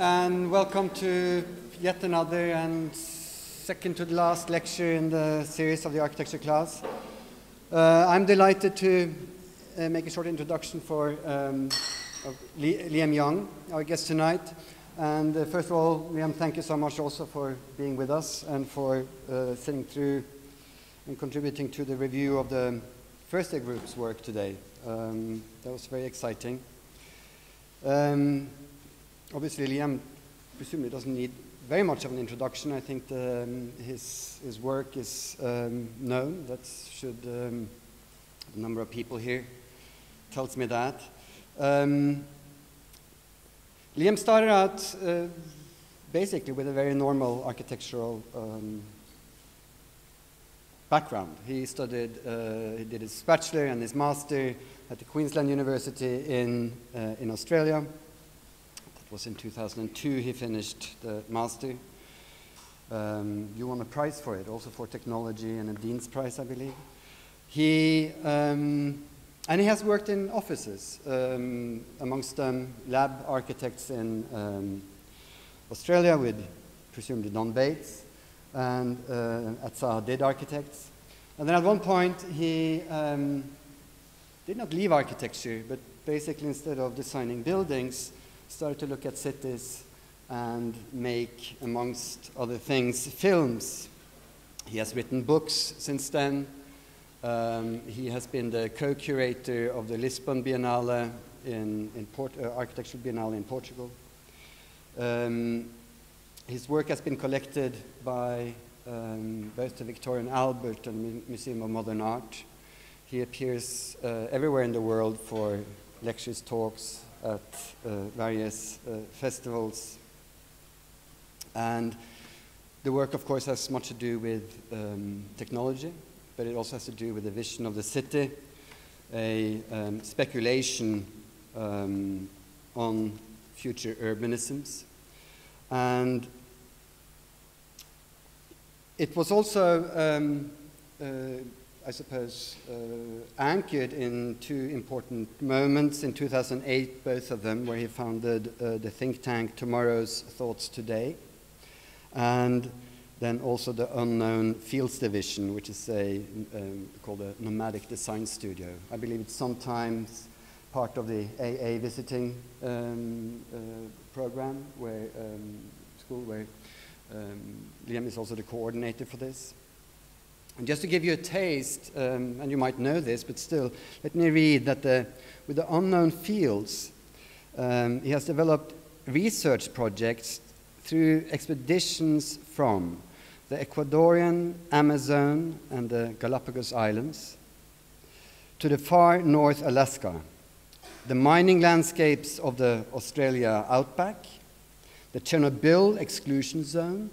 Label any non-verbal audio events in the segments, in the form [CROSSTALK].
and welcome to yet another and second to the last lecture in the series of the architecture class. Uh, I'm delighted to uh, make a short introduction for um, Liam Young, our guest tonight. And uh, first of all, Liam, thank you so much also for being with us and for uh, sitting through and contributing to the review of the first group's work today. Um, that was very exciting. Um, obviously, Liam presumably doesn't need very much of an introduction. I think the, um, his, his work is um, known. That should um, the number of people here tells me that. Um, Liam started out uh, basically with a very normal architectural um, background. He studied, uh, he did his bachelor and his master at the Queensland University in, uh, in Australia. Was in 2002 he finished the master. Um, you won a prize for it, also for technology and a Dean's Prize, I believe. He, um, and he has worked in offices, um, amongst them lab architects in um, Australia with presumably Don Bates, and uh, at Zaha Hadid Architects. And then at one point he um, did not leave architecture, but basically instead of designing buildings, started to look at cities and make, amongst other things, films. He has written books since then. Um, he has been the co-curator of the Lisbon Biennale in, in Port, uh, Architectural Biennale in Portugal. Um, his work has been collected by um, both the Victoria and Albert and Museum of Modern Art. He appears uh, everywhere in the world for lectures, talks at uh, various uh, festivals. And the work, of course, has much to do with um, technology, but it also has to do with the vision of the city, a um, speculation um, on future urbanisms. And it was also, um, uh, I suppose, uh, anchored in two important moments in 2008, both of them, where he founded uh, the think tank Tomorrow's Thoughts Today, and then also the Unknown Fields Division, which is a, um, called a nomadic design studio. I believe it's sometimes part of the AA visiting um, uh, program, where um, school where um, Liam is also the coordinator for this. And just to give you a taste, um, and you might know this, but still, let me read that the, with the unknown fields, um, he has developed research projects through expeditions from the Ecuadorian Amazon and the Galapagos Islands to the far north Alaska, the mining landscapes of the Australia outback, the Chernobyl exclusion zone,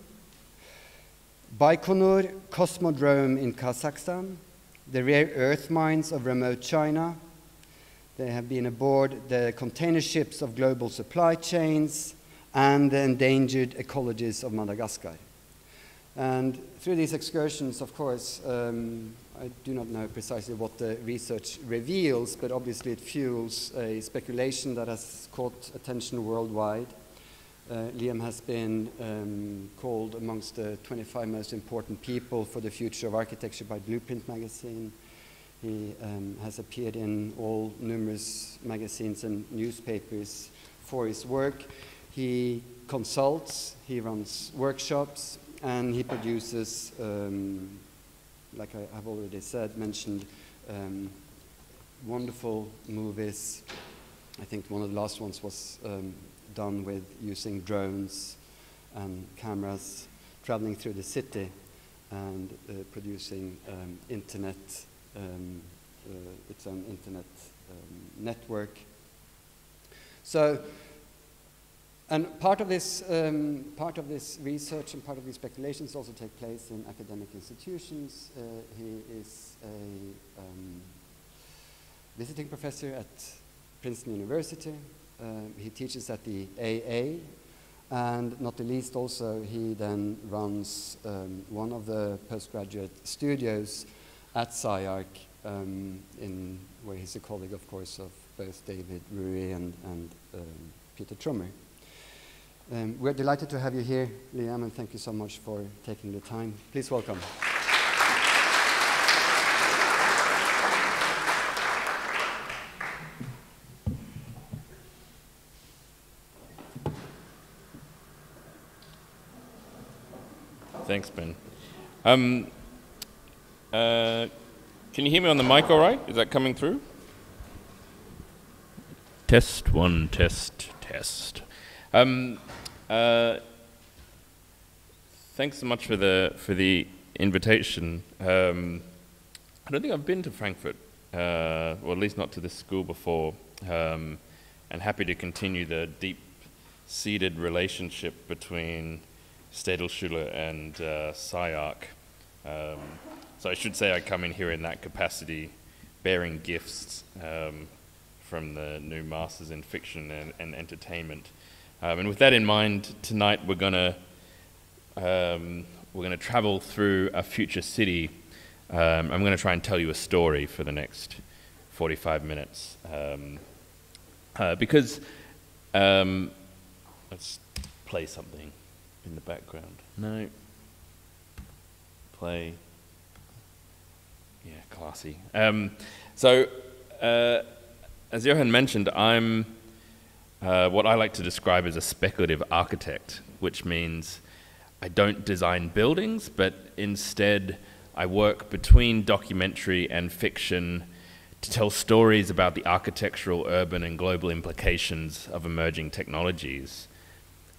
Baikonur Cosmodrome in Kazakhstan, the rare earth mines of remote China. They have been aboard the container ships of global supply chains and the endangered ecologies of Madagascar. And through these excursions, of course, um, I do not know precisely what the research reveals, but obviously it fuels a speculation that has caught attention worldwide. Uh, Liam has been um, called amongst the 25 most important people for the future of architecture by Blueprint magazine. He um, has appeared in all numerous magazines and newspapers for his work. He consults, he runs workshops, and he produces, um, like I have already said, mentioned, um, wonderful movies. I think one of the last ones was um, done with using drones and cameras traveling through the city and uh, producing um, internet, um, uh, its own internet um, network. So, and part of this, um, part of this research and part of these speculations also take place in academic institutions. Uh, he is a um, visiting professor at Princeton University. Uh, he teaches at the AA, and not the least also he then runs um, one of the postgraduate studios at SCI-Arc, um, in, where he's a colleague, of course, of both David Ruy and, and um, Peter Trummer. Um, we're delighted to have you here, Liam, and thank you so much for taking the time. Please welcome. Thanks, Ben. Um, uh, can you hear me on the mic all right? Is that coming through? Test one, test, test. Um, uh, thanks so much for the for the invitation. Um, I don't think I've been to Frankfurt, uh, or at least not to this school before, um, and happy to continue the deep-seated relationship between Städelschule and uh, SCI-Arc. Um, so I should say I come in here in that capacity, bearing gifts um, from the new Masters in Fiction and, and Entertainment. Um, and with that in mind, tonight we're going to um, we're to travel through a future city. Um, I'm going to try and tell you a story for the next 45 minutes um, uh, because let's play something in the background. No. Play. Yeah, classy. Um, so, uh, as Johan mentioned, I'm uh, what I like to describe as a speculative architect, which means I don't design buildings, but instead I work between documentary and fiction to tell stories about the architectural, urban, and global implications of emerging technologies.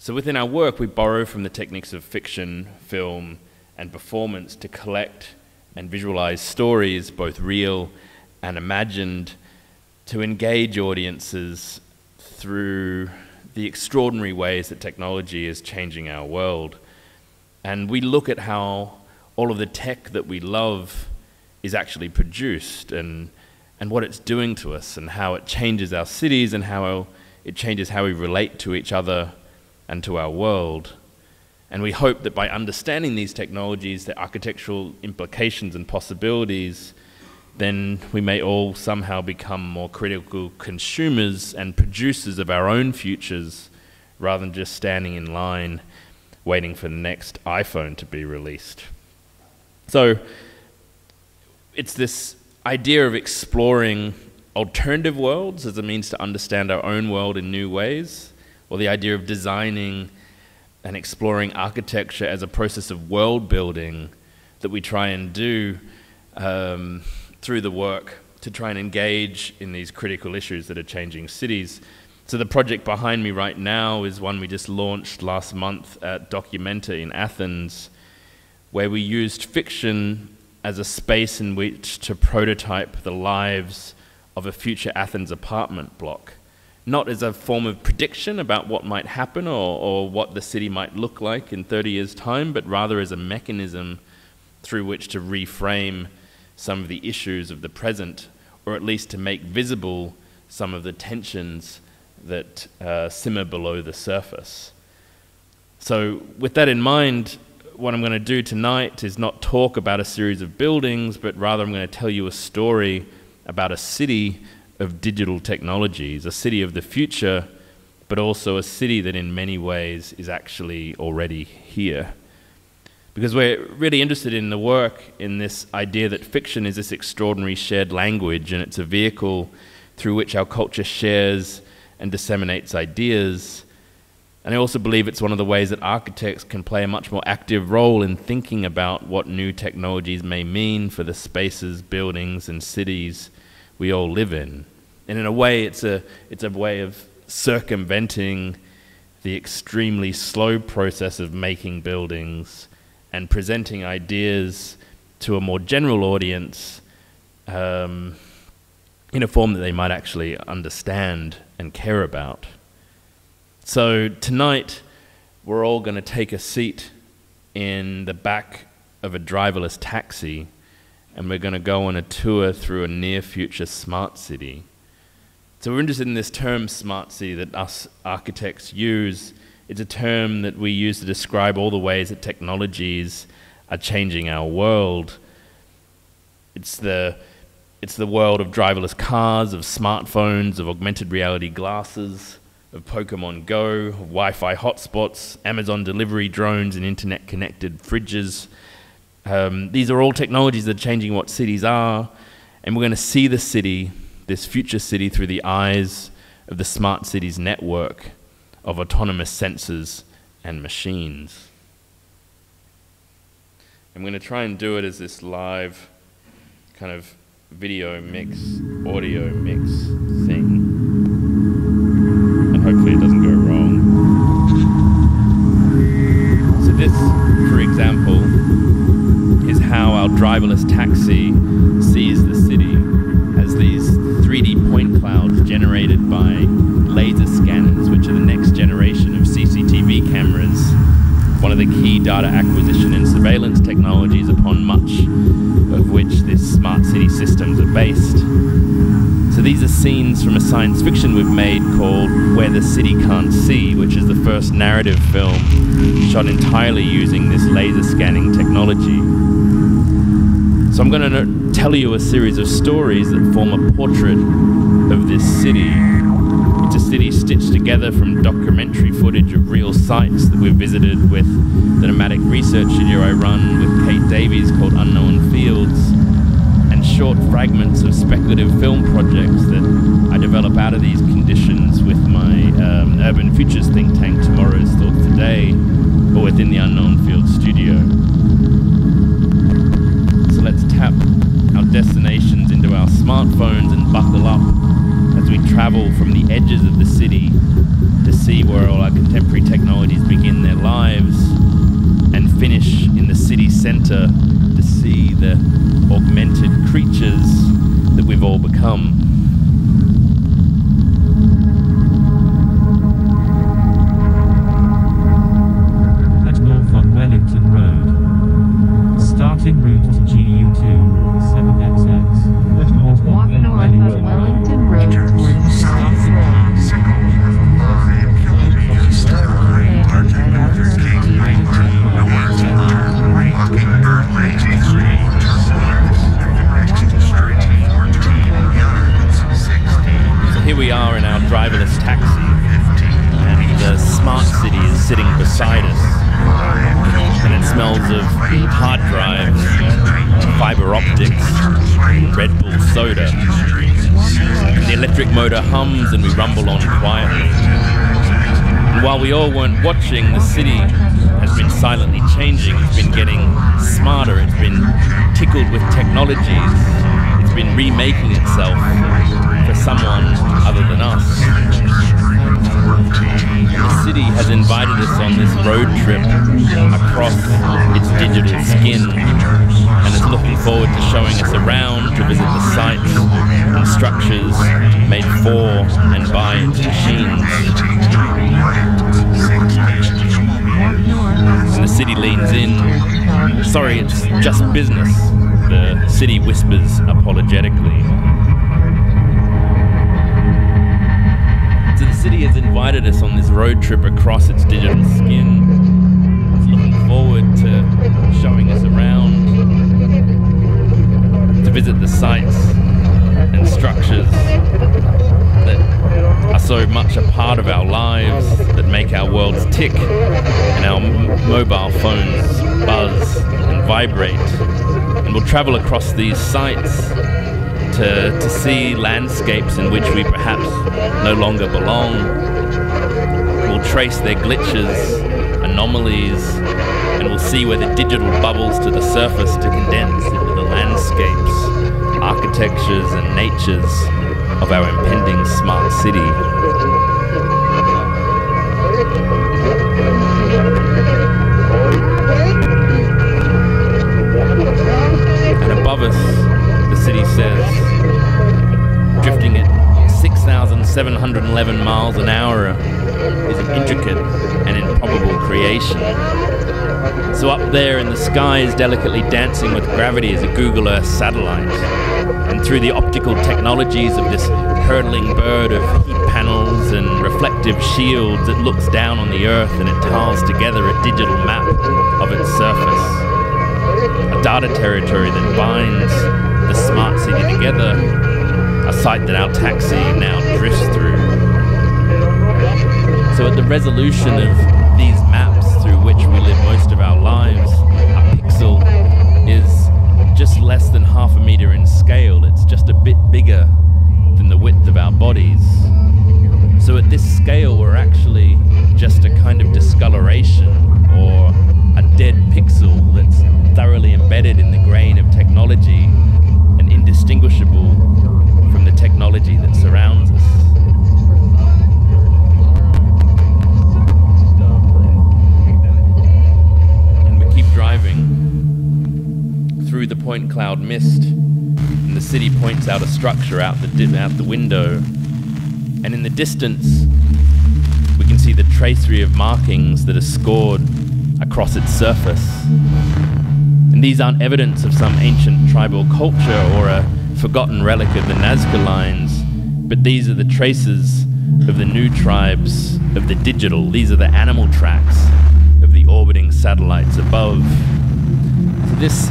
So within our work, we borrow from the techniques of fiction, film, and performance to collect and visualize stories, both real and imagined, to engage audiences through the extraordinary ways that technology is changing our world. And we look at how all of the tech that we love is actually produced and, and what it's doing to us and how it changes our cities and how it changes how we relate to each other and to our world. And we hope that by understanding these technologies, their architectural implications and possibilities, then we may all somehow become more critical consumers and producers of our own futures rather than just standing in line waiting for the next iPhone to be released. So it's this idea of exploring alternative worlds as a means to understand our own world in new ways or the idea of designing and exploring architecture as a process of world building that we try and do um, through the work to try and engage in these critical issues that are changing cities. So, the project behind me right now is one we just launched last month at Documenta in Athens, where we used fiction as a space in which to prototype the lives of a future Athens apartment block not as a form of prediction about what might happen or, or what the city might look like in 30 years' time, but rather as a mechanism through which to reframe some of the issues of the present, or at least to make visible some of the tensions that uh, simmer below the surface. So, with that in mind, what I'm going to do tonight is not talk about a series of buildings, but rather I'm going to tell you a story about a city of digital technologies, a city of the future, but also a city that in many ways is actually already here. Because we're really interested in the work in this idea that fiction is this extraordinary shared language and it's a vehicle through which our culture shares and disseminates ideas. And I also believe it's one of the ways that architects can play a much more active role in thinking about what new technologies may mean for the spaces, buildings, and cities we all live in. And in a way, it's a, it's a way of circumventing the extremely slow process of making buildings and presenting ideas to a more general audience um, in a form that they might actually understand and care about. So tonight, we're all going to take a seat in the back of a driverless taxi and we're going to go on a tour through a near future smart city. So we're interested in this term smart city that us architects use. It's a term that we use to describe all the ways that technologies are changing our world. It's the, it's the world of driverless cars, of smartphones, of augmented reality glasses, of Pokemon Go, of Wi Fi hotspots, Amazon delivery drones, and internet connected fridges. Um, these are all technologies that are changing what cities are, and we're going to see the city, this future city, through the eyes of the smart cities network of autonomous sensors and machines. I'm going to try and do it as this live kind of video mix, audio mix thing. Science fiction we've made called Where the City Can't See, which is the first narrative film shot entirely using this laser scanning technology. So I'm going to tell you a series of stories that form a portrait of this city it's a city stitched together from documentary footage of real sites that we've visited with the nomadic research studio I run with Kate Davies called Unknown Fields, and short fragments of speculative film projects that I develop out of these conditions with my um, urban futures think tank Tomorrow's Thought Today, or within the Unknown Field studio. So let's tap our destinations into our smartphones and buckle up as we travel from the edges of the city to see where all our contemporary technologies begin their lives and finish in the city center to see the augmented creatures that we've all become. Hard drives, fiber optics, Red Bull soda. The electric motor hums and we rumble on quietly. And while we all weren't watching, the city has been silently changing. It's been getting smarter. It's been tickled with technologies. It's been remaking itself for someone other than us. The city has invited us on this road trip across its digital skin and is looking forward to showing us around to visit the sites and structures made for and by its machines. And the city leans in. Sorry, it's just business, the city whispers apologetically. City has invited us on this road trip across its digital skin. It's looking forward to showing us around, to visit the sites and structures that are so much a part of our lives, that make our worlds tick, and our mobile phones buzz and vibrate. And we'll travel across these sites to, to see landscapes in which we perhaps no longer belong. We'll trace their glitches, anomalies, and we'll see where the digital bubbles to the surface to condense into the landscapes, architectures, and natures of our impending smart city. Says, drifting at 6,711 miles an hour is an intricate and improbable creation. So up there in the sky is delicately dancing with gravity is a Google Earth satellite. And through the optical technologies of this hurtling bird of heat panels and reflective shields, it looks down on the Earth and it tiles together a digital map of its surface. A data territory that binds the smart city together, a site that our taxi now drifts through. So, at the resolution of these maps through which we live most of our lives, a pixel is just less than half a meter in scale. It's just a bit bigger than the width of our bodies. So, at this scale, we're actually just a kind of discoloration or a dead pixel that's thoroughly embedded in the grain of technology indistinguishable from the technology that surrounds us. And we keep driving through the point cloud mist, and the city points out a structure out the, out the window. And in the distance, we can see the tracery of markings that are scored across its surface. And these aren't evidence of some ancient tribal culture or a forgotten relic of the Nazca lines, but these are the traces of the new tribes of the digital. These are the animal tracks of the orbiting satellites above. So this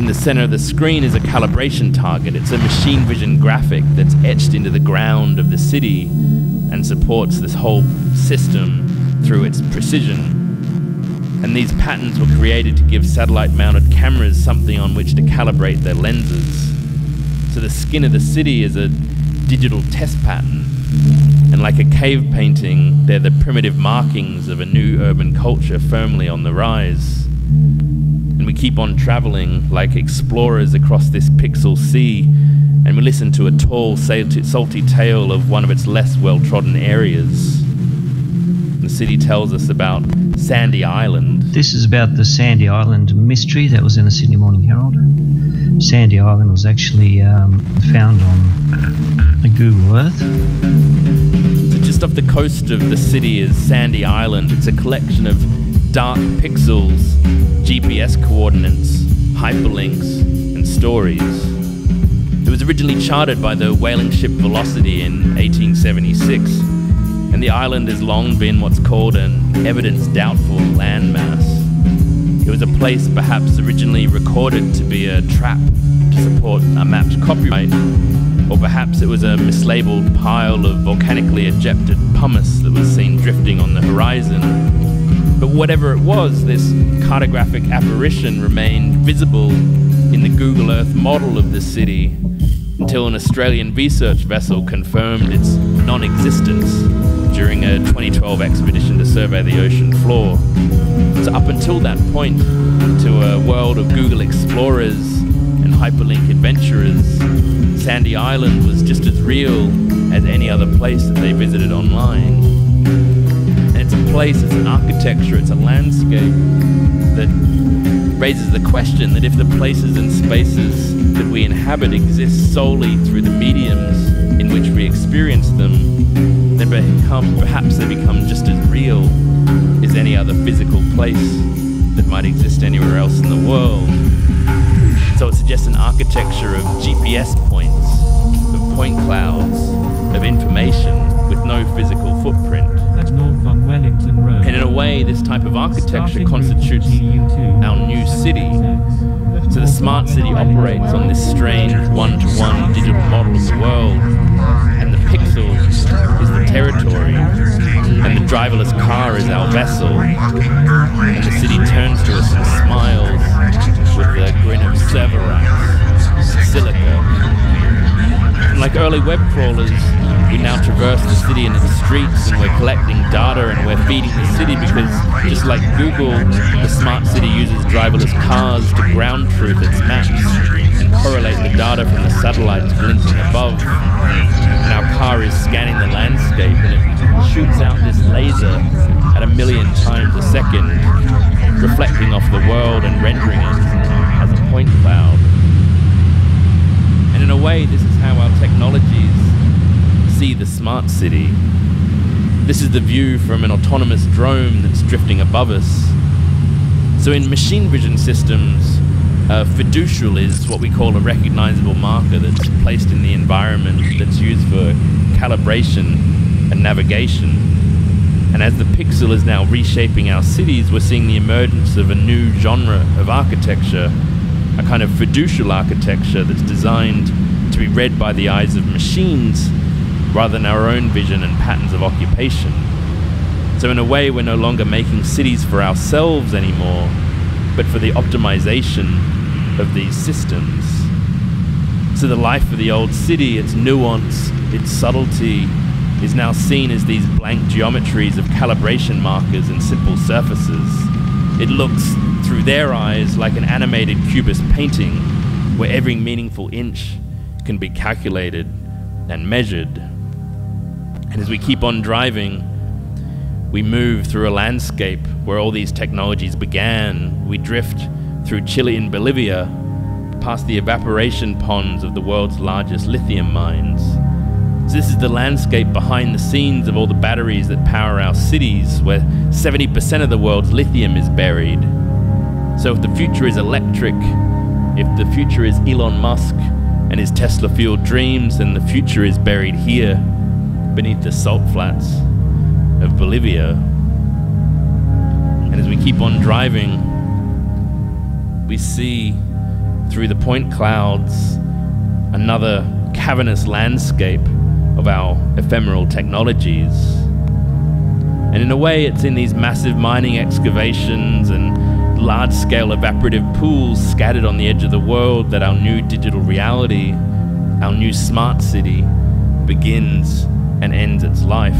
in the center of the screen is a calibration target. It's a machine vision graphic that's etched into the ground of the city and supports this whole system through its precision. And these patterns were created to give satellite mounted cameras something on which to calibrate their lenses. So the skin of the city is a digital test pattern. And like a cave painting, they're the primitive markings of a new urban culture firmly on the rise. And we keep on traveling like explorers across this pixel sea, and we listen to a tall, salty, tale of one of its less well trodden areas. The city tells us about Sandy Island. This is about the Sandy Island mystery that was in the Sydney Morning Herald. Sandy Island was actually um, found on uh, Google Earth. So just off the coast of the city is Sandy Island. It's a collection of dark pixels, GPS coordinates, hyperlinks, and stories. It was originally charted by the whaling ship Velocity in 1876, and the island has long been what's called an evidence doubtful landmass. It was a place perhaps originally recorded to be a trap to support a map's copyright, or perhaps it was a mislabeled pile of volcanically ejected pumice that was seen drifting on the horizon. But whatever it was, this cartographic apparition remained visible in the Google Earth model of the city until an Australian research vessel confirmed its non existence during a 2012 expedition to survey the ocean floor. So, up until that point, to a world of Google explorers and hyperlink adventurers, Sandy Island was just as real as any other place that they visited online. And it's a place, it's an architecture, it's a landscape that raises the question that if the places and spaces that we inhabit exist solely through the mediums in which we experience them, then become, perhaps they become just as real as any other physical place that might exist anywhere else in the world. So it suggests an architecture of GPS points, of point clouds, of information with no physical footprint. That's north on Wellington. And in a way, this type of architecture to constitutes our new city. So the smart city operates on this strange one-to-one digital model of the world, and the pixel is the territory, and the driverless car is our vessel, and the city turns to us and smiles with a grin of Cerberus, silica. And like early web crawlers, we now traverse the city and its streets, and we're collecting data and we're feeding the city because, just like Google, the smart city uses driverless cars to ground truth its maps and correlate the data from the satellites glinting above. And our car is scanning the landscape and it shoots out this laser at a million times a second, reflecting off the world and rendering it as a point cloud. And in a way, this is how our technologies see the smart city. This is the view from an autonomous drone that's drifting above us. So, in machine vision systems, uh, fiducial is what we call a recognizable marker that's placed in the environment that's used for calibration and navigation. And as the pixel is now reshaping our cities, we're seeing the emergence of a new genre of architecture, a kind of fiducial architecture that's designed to be read by the eyes of machines rather than our own vision and patterns of occupation. So, in a way, we're no longer making cities for ourselves anymore, but for the optimization of these systems. So, the life of the old city, its nuance, its subtlety, is now seen as these blank geometries of calibration markers and simple surfaces. It looks, through their eyes, like an animated cubist painting where every meaningful inch can be calculated and measured. And as we keep on driving, we move through a landscape where all these technologies began. We drift through Chile and Bolivia, past the evaporation ponds of the world's largest lithium mines. So this is the landscape behind the scenes of all the batteries that power our cities, where 70% of the world's lithium is buried. So if the future is electric, if the future is Elon Musk and his Tesla fueled dreams, then the future is buried here beneath the salt flats of Bolivia. And as we keep on driving, we see through the point clouds another cavernous landscape of our ephemeral technologies. And in a way, it's in these massive mining excavations and large scale evaporative pools scattered on the edge of the world that our new digital reality, our new smart city, begins and ends its life.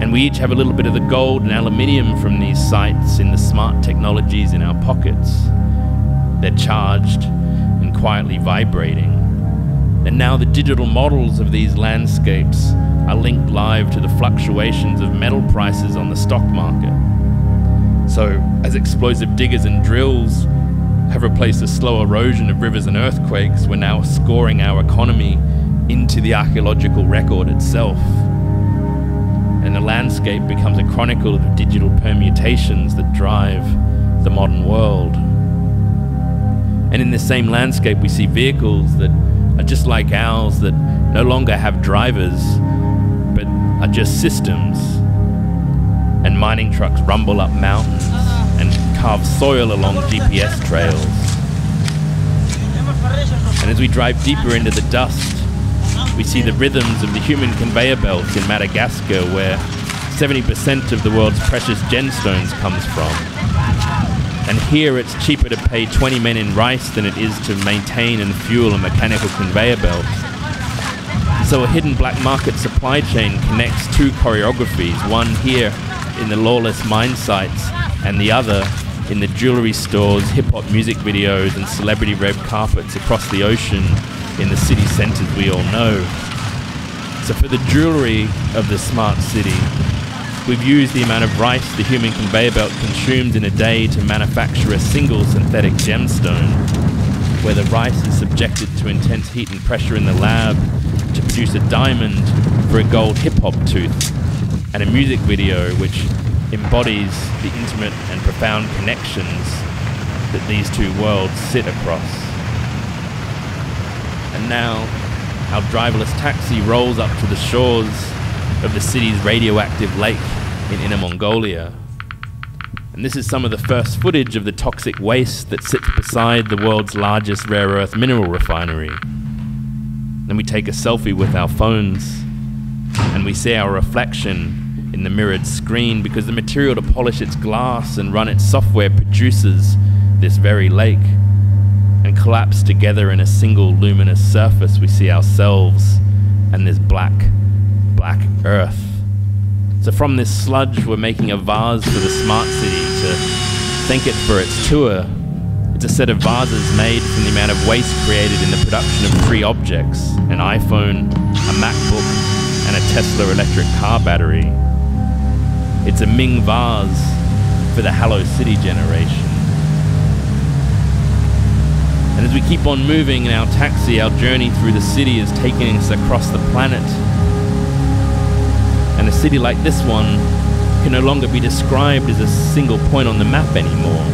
And we each have a little bit of the gold and aluminium from these sites in the smart technologies in our pockets. They're charged and quietly vibrating. And now the digital models of these landscapes are linked live to the fluctuations of metal prices on the stock market. So, as explosive diggers and drills have replaced the slow erosion of rivers and earthquakes, we're now scoring our economy into the archaeological record itself. And the landscape becomes a chronicle of digital permutations that drive the modern world. And in this same landscape, we see vehicles that are just like ours that no longer have drivers, but are just systems. And mining trucks rumble up mountains and carve soil along GPS trails. And as we drive deeper into the dust, we see the rhythms of the human conveyor belt in Madagascar, where 70% of the world's precious gemstones comes from. And here it's cheaper to pay 20 men in rice than it is to maintain and fuel a mechanical conveyor belt. So a hidden black market supply chain connects two choreographies, one here in the lawless mine sites and the other in the jewelry stores, hip hop music videos, and celebrity red carpets across the ocean in the city centers we all know. So for the jewelry of the smart city, we've used the amount of rice the human conveyor belt consumes in a day to manufacture a single synthetic gemstone, where the rice is subjected to intense heat and pressure in the lab to produce a diamond for a gold hip hop tooth, and a music video which embodies the intimate and profound connections that these two worlds sit across. And now, our driverless taxi rolls up to the shores of the city's radioactive lake in Inner Mongolia. And this is some of the first footage of the toxic waste that sits beside the world's largest rare earth mineral refinery. Then we take a selfie with our phones and we see our reflection in the mirrored screen because the material to polish its glass and run its software produces this very lake. And collapse together in a single luminous surface, we see ourselves and this black, black earth. So, from this sludge, we're making a vase for the smart city to thank it for its tour. It's a set of vases made from the amount of waste created in the production of three objects an iPhone, a MacBook, and a Tesla electric car battery. It's a Ming vase for the Hello City generation. And as we keep on moving in our taxi, our journey through the city is taking us across the planet. And a city like this one can no longer be described as a single point on the map anymore.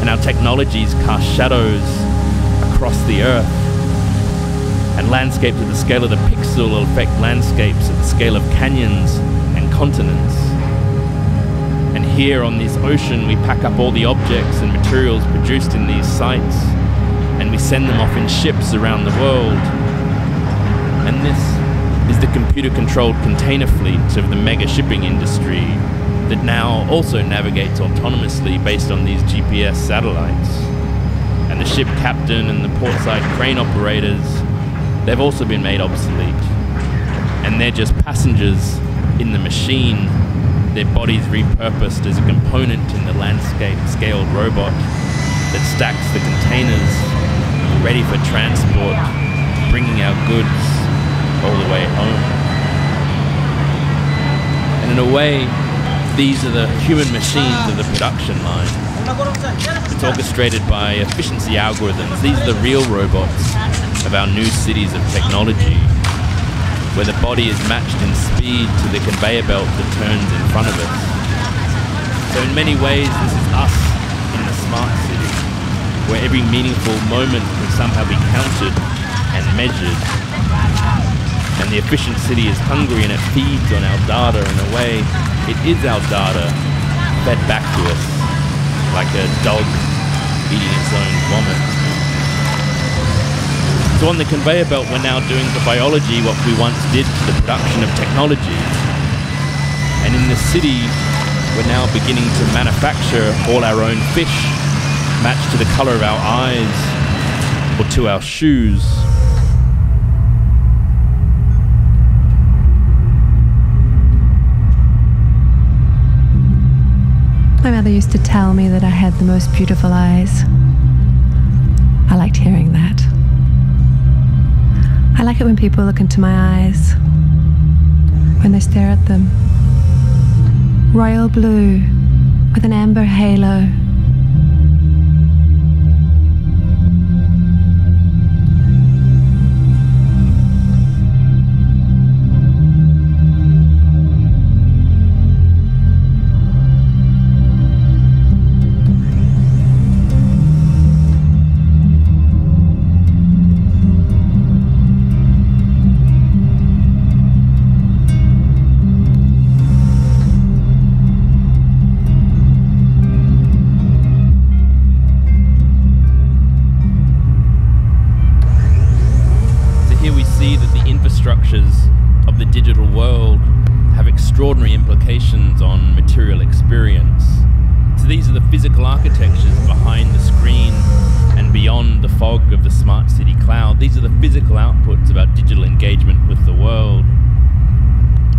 And our technologies cast shadows across the earth. And landscapes at the scale of the pixel affect landscapes at the scale of canyons and continents. Here on this ocean, we pack up all the objects and materials produced in these sites and we send them off in ships around the world. And this is the computer controlled container fleet of the mega shipping industry that now also navigates autonomously based on these GPS satellites. And the ship captain and the portside crane operators, they've also been made obsolete. And they're just passengers in the machine, their bodies repurposed as a component in the landscape scaled robot that stacks the containers ready for transport, bringing our goods all the way home. And in a way, these are the human machines of the production line. It's orchestrated by efficiency algorithms. These are the real robots of our new cities of technology, where the body is matched in speed to the conveyor belt that turns in front of us. So in many ways, this is us in the smart city, where every meaningful moment can somehow be counted and measured. And the efficient city is hungry and it feeds on our data in a way it is our data fed back to us like a dog eating its own vomit. So on the conveyor belt, we're now doing to biology what we once did to the production of technology. And in the city, we're now beginning to manufacture all our own fish, matched to the color of our eyes or to our shoes. My mother used to tell me that I had the most beautiful eyes. I liked hearing. I like it when people look into my eyes, when they stare at them. Royal blue with an amber halo. Implications on material experience. So these are the physical architectures behind the screen and beyond the fog of the smart city cloud. These are the physical outputs of our digital engagement with the world.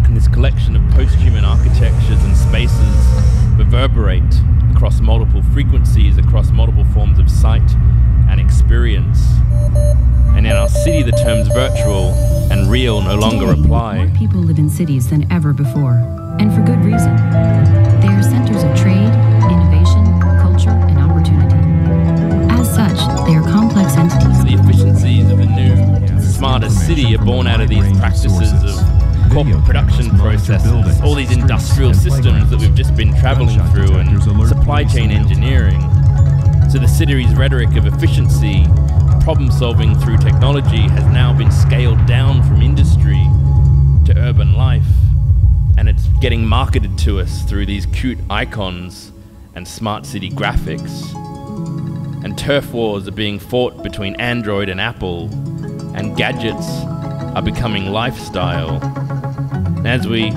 And this collection of post-human architectures and spaces reverberate across multiple frequencies, across multiple forms of sight and experience. And in our city, the terms virtual and real no longer apply. More people live in cities than ever before, and for good reason. They are centers of trade, innovation, culture, and opportunity. As such, they are complex entities. The efficiencies of a new, smarter city are born out of these practices of corporate production processes, all these industrial systems that we've just been traveling through, and supply chain engineering. So the city's rhetoric of efficiency, problem solving through technology, has now been scaled down from industry to urban life, and it's getting marketed to us through these cute icons and smart city graphics and turf wars are being fought between Android and Apple, and gadgets are becoming lifestyle. And as we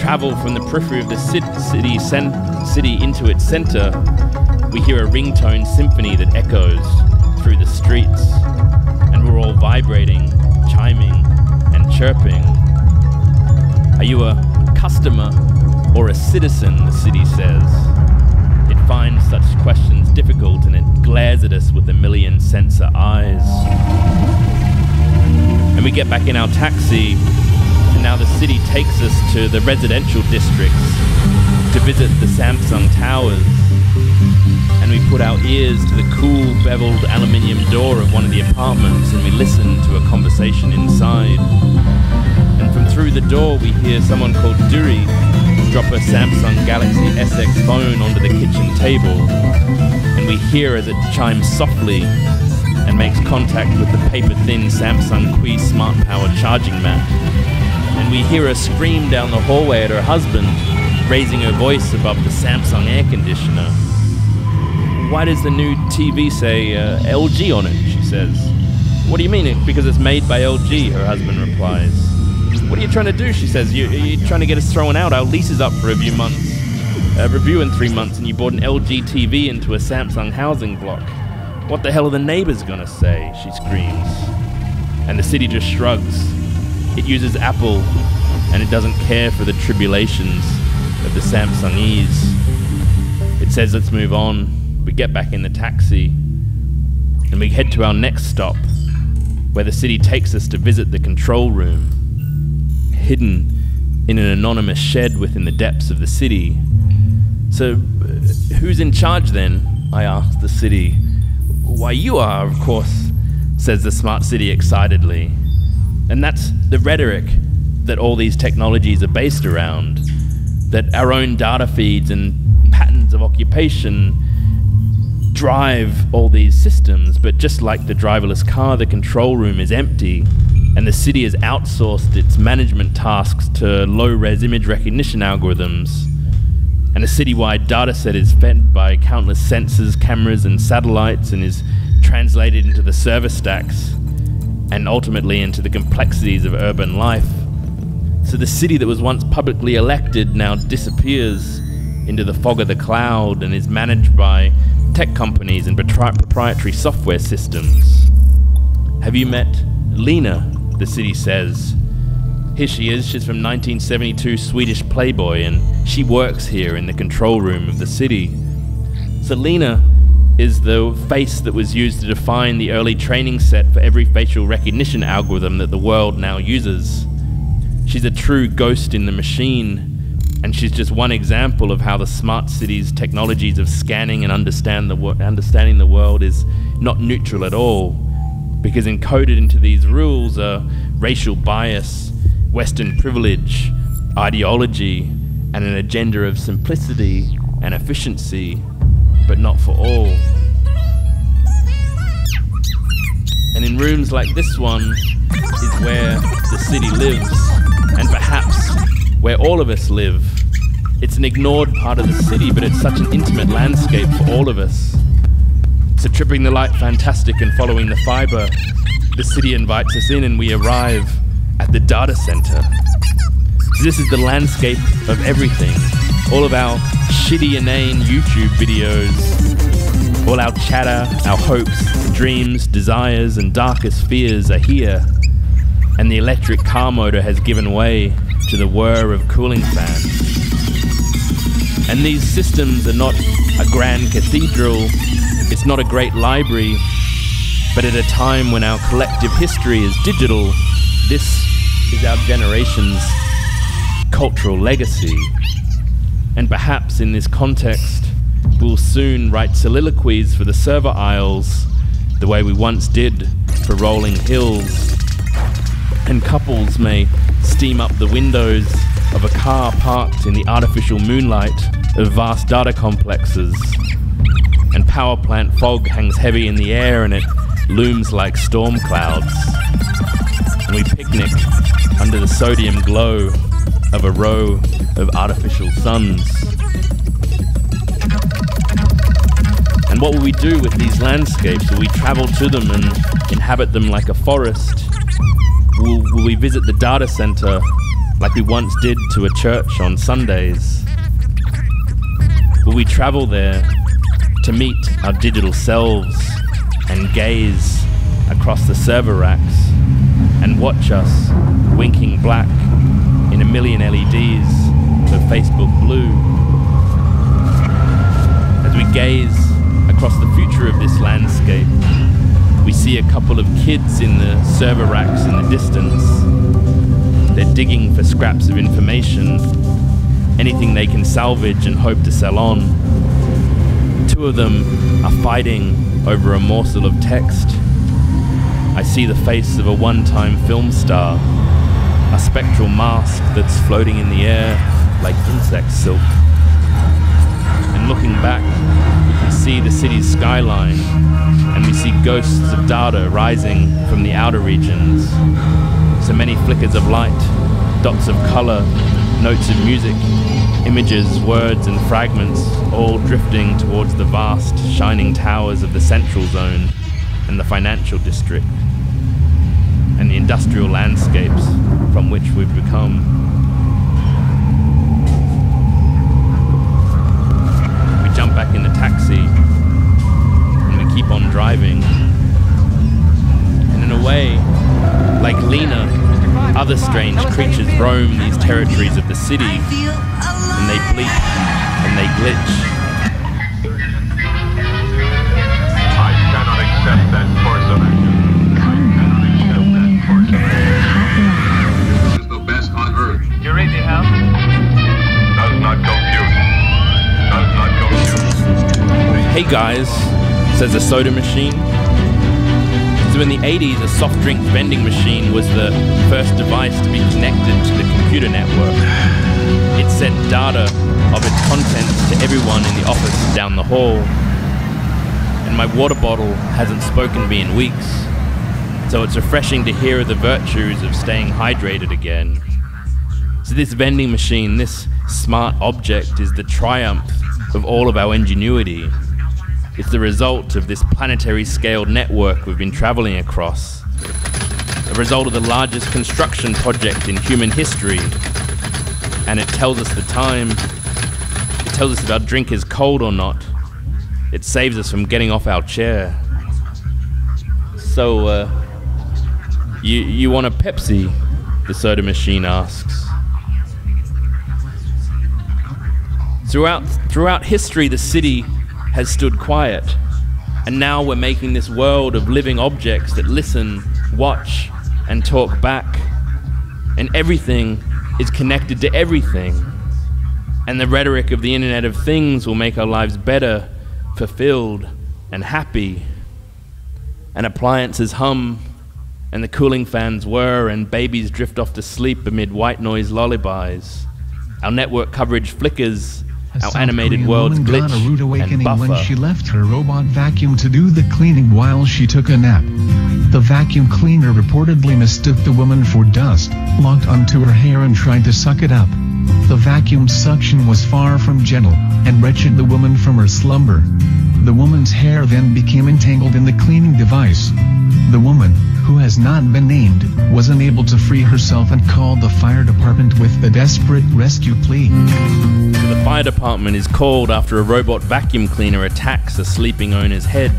travel from the periphery of the city, city into its center, we hear a ringtone symphony that echoes through the streets, and we're all vibrating, chiming, and chirping. Are you a customer or a citizen? The city says. It finds such questions difficult and it glares at us with a million sensor eyes. And we get back in our taxi, and now the city takes us to the residential districts to visit the Samsung Towers. And we put our ears to the cool beveled aluminium door of one of the apartments and we listen to a conversation inside. Through the door, we hear someone called Duri drop a Samsung Galaxy SX phone onto the kitchen table. And we hear as it chimes softly and makes contact with the paper thin Samsung Qi Smart Power charging mat. And we hear her scream down the hallway at her husband, raising her voice above the Samsung air conditioner. Why does the new TV say uh, LG on it? She says. What do you mean? Because it's made by LG, her husband replies. What are you trying to do? She says, you, You're trying to get us thrown out. Our lease is up for a few months. A review in three months, and you bought an LG TV into a Samsung housing block. What the hell are the neighbors gonna say? She screams. And the city just shrugs. It uses Apple, and it doesn't care for the tribulations of the Samsungese. It says, Let's move on. We get back in the taxi, and we head to our next stop, where the city takes us to visit the control room, hidden in an anonymous shed within the depths of the city. So, uh, who's in charge then? I asked the city. Why, you are, of course, says the smart city excitedly. And that's the rhetoric that all these technologies are based around. That our own data feeds and patterns of occupation drive all these systems, but just like the driverless car, the control room is empty, and the city has outsourced its management tasks to low res image recognition algorithms. And a citywide data set is fed by countless sensors, cameras, and satellites, and is translated into the server stacks, and ultimately into the complexities of urban life. So the city that was once publicly elected now disappears into the fog of the cloud and is managed by tech companies and proprietary software systems. Have you met Lena? The city says. Here she is, she's from 1972 Swedish Playboy, and she works here in the control room of the city. Selena is the face that was used to define the early training set for every facial recognition algorithm that the world now uses. She's a true ghost in the machine, and she's just one example of how the smart city's technologies of scanning and understand the understanding the world is not neutral at all, because encoded into these rules are racial bias, Western privilege, ideology, and an agenda of simplicity and efficiency, but not for all. And in rooms like this one is where the city lives, and perhaps where all of us live. It's an ignored part of the city, but it's such an intimate landscape for all of us. So, tripping the light fantastic and following the fiber, the city invites us in, and we arrive at the data center. This is the landscape of everything. All of our shitty, inane YouTube videos, all our chatter, our hopes, dreams, desires, and darkest fears are here. And the electric car motor has given way to the whir of cooling fans. And these systems are not a grand cathedral, it's not a great library, but at a time when our collective history is digital, this is our generation's cultural legacy. And perhaps in this context, we'll soon write soliloquies for the server aisles the way we once did for rolling hills. And couples may steam up the windows of a car parked in the artificial moonlight of vast data complexes. And power plant fog hangs heavy in the air and it looms like storm clouds. And we picnic under the sodium glow of a row of artificial suns. And what will we do with these landscapes? Will we travel to them and inhabit them like a forest? Will, will we visit the data center like we once did to a church on Sundays? Will we travel there to meet our digital selves and gaze across the server racks and watch us winking black in a million LEDs to Facebook blue? As we gaze across the future of this landscape, we see a couple of kids in the server racks in the distance. They're digging for scraps of information, anything they can salvage and hope to sell on. Two of them are fighting over a morsel of text. I see the face of a one time film star, a spectral mask that's floating in the air like insect silk. And looking back, we can see the city's skyline, and we see ghosts of data rising from the outer regions. So many flickers of light, dots of color, notes of music, images, words, and fragments, all drifting towards the vast, shining towers of the central zone and the financial district, and the industrial landscapes from which we've become. We jump back in the taxi and we keep on driving. And in a way, like Lena, other strange creatures roam these territories of the city and they bleep and they glitch. I cannot accept that course of action. This is the best on earth. You read the house? Does not compute. Does not compute. Hey guys, says a soda machine. So in the 80s, a soft drink vending machine was the first device to be connected to the computer network. It sent data of its contents to everyone in the office down the hall. And my water bottle hasn't spoken to me in weeks, so it's refreshing to hear the virtues of staying hydrated again. So this vending machine, this smart object, is the triumph of all of our ingenuity. It's the result of this planetary scaled network we've been traveling across. A result of the largest construction project in human history. And it tells us the time. It tells us if our drink is cold or not. It saves us from getting off our chair. So, uh, you, you want a Pepsi? The soda machine asks. Throughout, throughout history, the city has stood quiet. And now we're making this world of living objects that listen, watch, and talk back. And everything is connected to everything. And the rhetoric of the Internet of Things will make our lives better, fulfilled, and happy. And appliances hum, and the cooling fans whir, and babies drift off to sleep amid white noise lullabies. Our network coverage flickers, our South animated Korean worlds got a glitch rude and awakening when she left her robot vacuum to do the cleaning while she took a nap. The vacuum cleaner reportedly mistook the woman for dust, locked onto her hair and tried to suck it up. The vacuum suction was far from gentle, and wretched the woman from her slumber. The woman's hair then became entangled in the cleaning device. The woman, who has not been named, was unable to free herself and called the fire department with a desperate rescue plea. The fire department is called after a robot vacuum cleaner attacks a sleeping owner's head.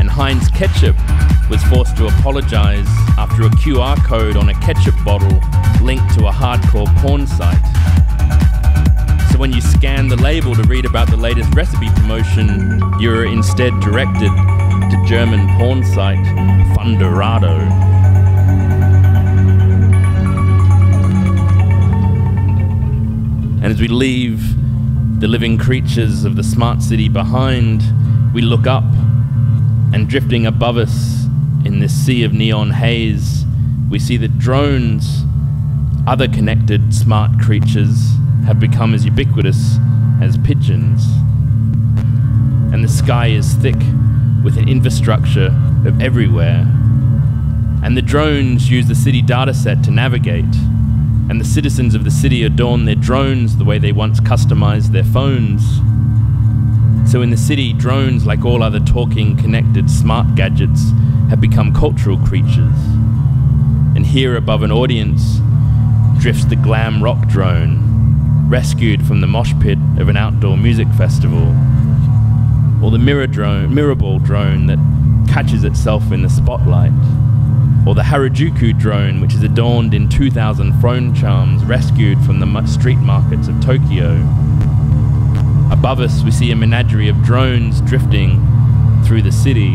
And Heinz Ketchup was forced to apologize after a QR code on a ketchup bottle linked to a hardcore porn site. So when you scan the label to read about the latest recipe promotion, you're instead directed to German porn site Fundorado. And as we leave the living creatures of the smart city behind, we look up, and drifting above us in this sea of neon haze, we see that drones, other connected smart creatures, have become as ubiquitous as pigeons. And the sky is thick with an infrastructure of everywhere. And the drones use the city dataset to navigate and the citizens of the city adorn their drones the way they once customized their phones. So in the city, drones, like all other talking, connected, smart gadgets, have become cultural creatures. And here above an audience drifts the glam rock drone, rescued from the mosh pit of an outdoor music festival. Or the mirror drone, mirror ball drone that catches itself in the spotlight or the Harajuku drone, which is adorned in 2,000 phone charms rescued from the street markets of Tokyo. Above us, we see a menagerie of drones drifting through the city.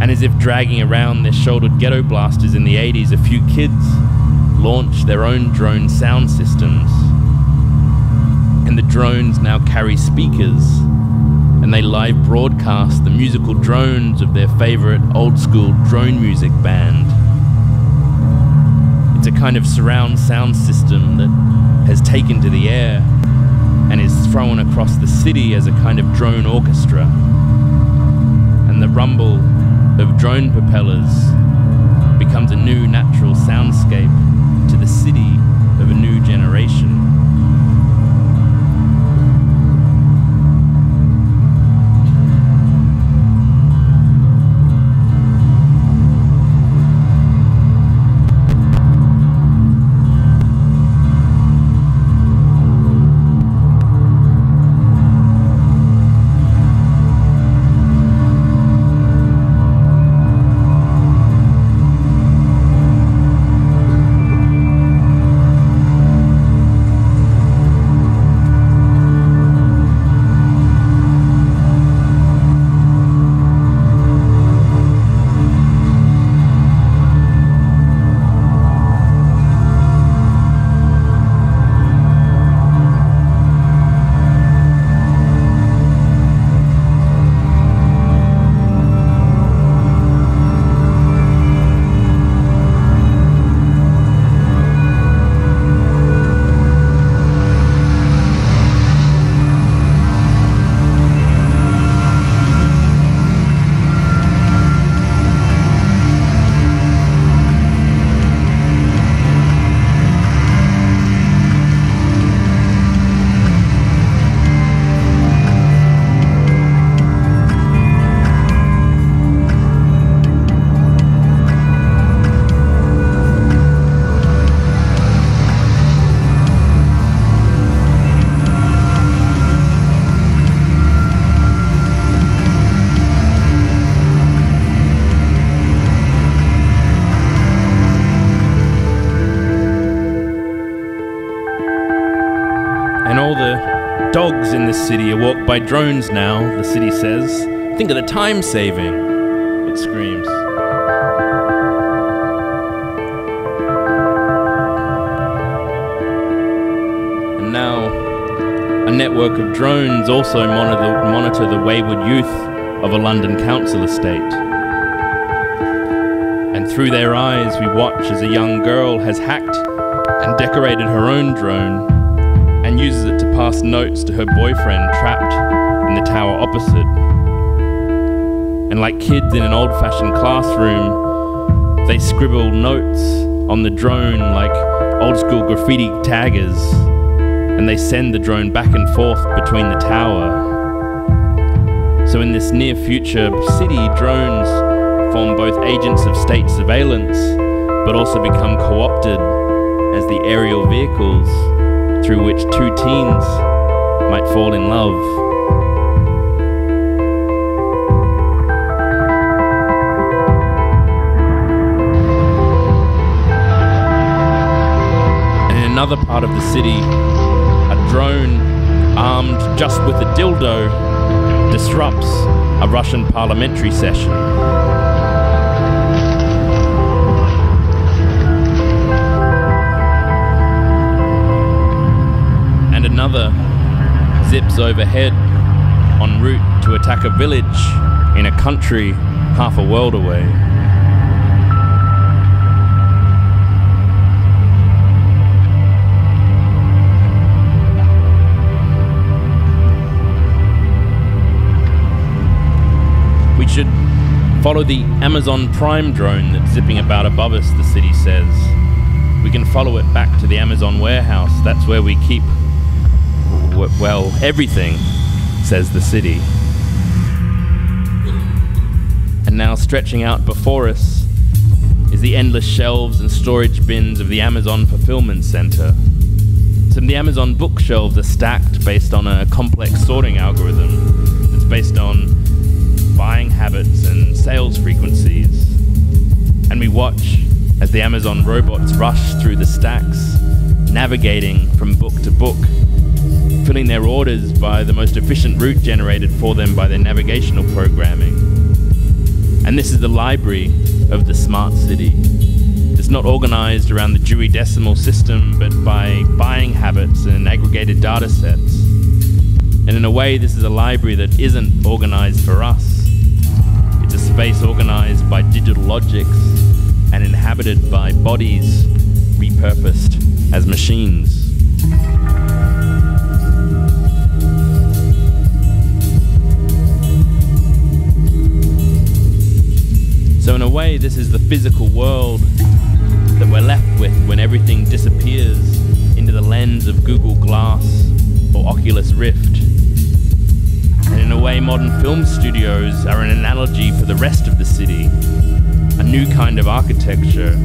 And as if dragging around their shouldered ghetto blasters in the 80s, a few kids launched their own drone sound systems. And the drones now carry speakers and they live broadcast the musical drones of their favorite old school drone music band. It's a kind of surround sound system that has taken to the air and is thrown across the city as a kind of drone orchestra. And the rumble of drone propellers becomes a new natural soundscape the city of a new generation. By drones now, the city says. Think of the time saving, it screams. And now, a network of drones also monitor, monitor the wayward youth of a London council estate. And through their eyes, we watch as a young girl has hacked and decorated her own drone and uses it to pass notes to her boyfriend trapped in the tower opposite. And like kids in an old fashioned classroom, they scribble notes on the drone like old school graffiti taggers, and they send the drone back and forth between the tower. So, in this near future city, drones form both agents of state surveillance, but also become co opted as the aerial vehicles through which two teens might fall in love. In another part of the city, a drone armed just with a dildo disrupts a Russian parliamentary session. Another zips overhead en route to attack a village in a country half a world away. We should follow the Amazon Prime drone that's zipping about above us, the city says. We can follow it back to the Amazon warehouse. That's where we keep well, everything, says the city. And now, stretching out before us, is the endless shelves and storage bins of the Amazon Fulfillment Center. Some of the Amazon bookshelves are stacked based on a complex sorting algorithm that's based on buying habits and sales frequencies. And we watch as the Amazon robots rush through the stacks, navigating from book to book filling their orders by the most efficient route generated for them by their navigational programming. And this is the library of the smart city. It's not organized around the Dewey Decimal System, but by buying habits and aggregated data sets. And in a way, this is a library that isn't organized for us. It's a space organized by digital logics and inhabited by bodies repurposed as machines. This is the physical world that we're left with when everything disappears into the lens of Google Glass or Oculus Rift. And in a way, modern film studios are an analogy for the rest of the city. A new kind of architecture,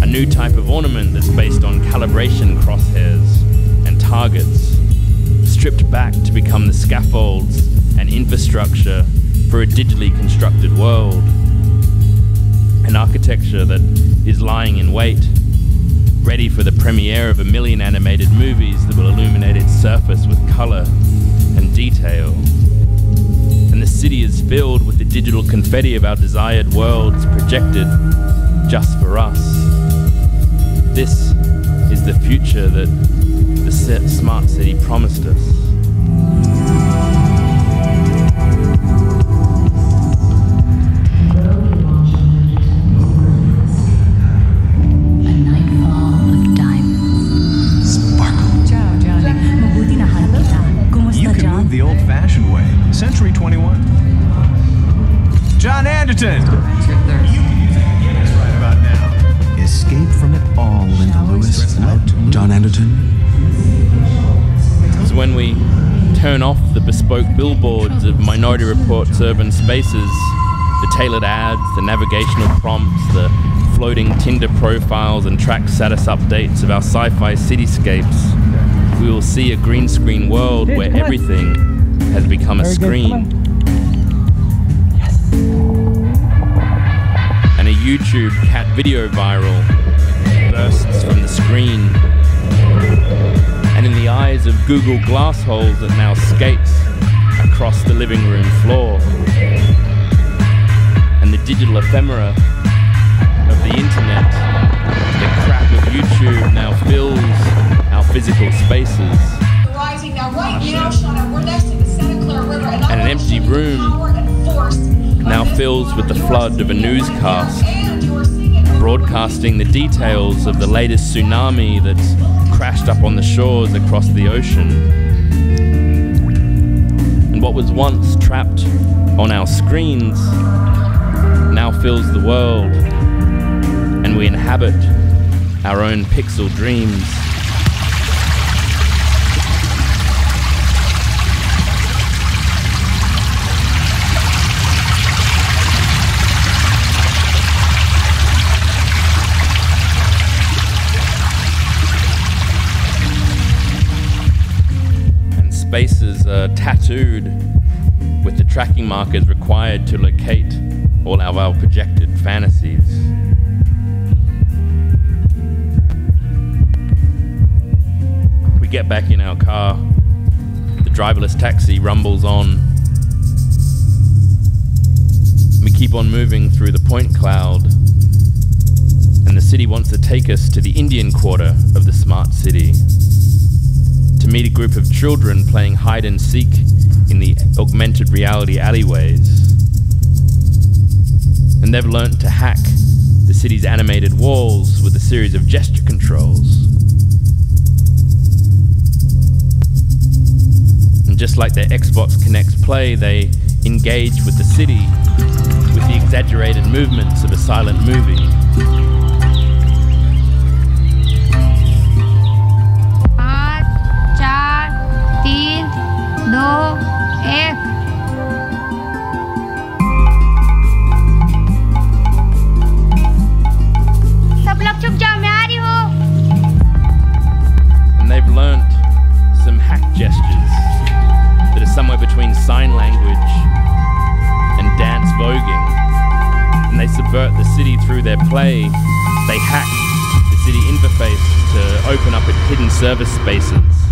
a new type of ornament that's based on calibration crosshairs and targets, stripped back to become the scaffolds and infrastructure for a digitally constructed world an architecture that is lying in wait, ready for the premiere of a million animated movies that will illuminate its surface with color and detail. And the city is filled with the digital confetti of our desired worlds projected just for us. This is the future that the smart city promised us. Bespoke billboards of Minority Report's urban spaces, the tailored ads, the navigational prompts, the floating Tinder profiles and track status updates of our sci fi cityscapes. We will see a green screen world where everything has become a screen. And a YouTube cat video viral bursts from the screen and and in the eyes of Google Glass holes that now skates across the living room floor. And the digital ephemera of the internet, the crap of YouTube now fills our physical spaces. Rising now, right now, Shauna, we're next to the Santa Clara River, and, And an empty room now fills with the flood of a newscast broadcasting the details of the latest tsunami that's crashed up on the shores across the ocean. What was once trapped on our screens now fills the world, and we inhabit our own pixel dreams. Are tattooed with the tracking markers required to locate all of our projected fantasies. We get back in our car, the driverless taxi rumbles on. We keep on moving through the point cloud, and the city wants to take us to the Indian quarter of the smart city to meet a group of children playing hide and seek in the augmented reality alleyways. And they've learnt to hack the city's animated walls with a series of gesture controls. And just like their Xbox Kinect Play, they engage with the city with the exaggerated movements of a silent movie. दो एक सब लोग चुप जाओ मैं आ रही हूँ and they've learnt some hack gestures that are somewhere between sign language and dance voguing. And they subvert the city through their play. They hack the city interface to open up its hidden service spaces and its